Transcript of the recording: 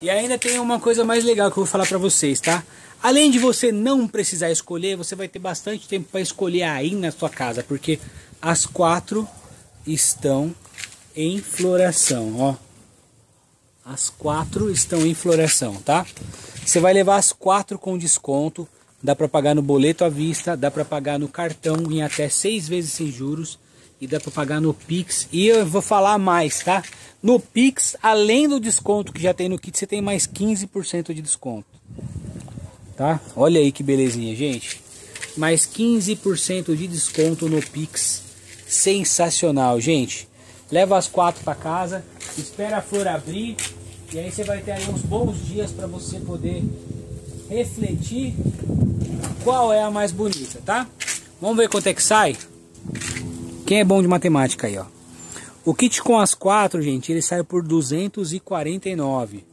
E ainda tem uma coisa mais legal que eu vou falar para vocês, tá? Além de você não precisar escolher, você vai ter bastante tempo para escolher aí na sua casa, porque as quatro estão em floração, ó. As quatro estão em floração, tá? Você vai levar as quatro com desconto. Dá para pagar no boleto à vista, dá para pagar no cartão em até seis vezes sem juros e dá para pagar no Pix. E eu vou falar mais, tá? No Pix, além do desconto que já tem no kit, você tem mais 15% de desconto. Tá? Olha aí que belezinha, gente. Mais 15% de desconto no Pix. Sensacional, gente. Leva as quatro para casa, espera a flor abrir e aí você vai ter aí uns bons dias para você poder refletir qual é a mais bonita, tá? Vamos ver quanto é que sai? Quem é bom de matemática aí, ó. O kit com as quatro, gente, ele sai por 249.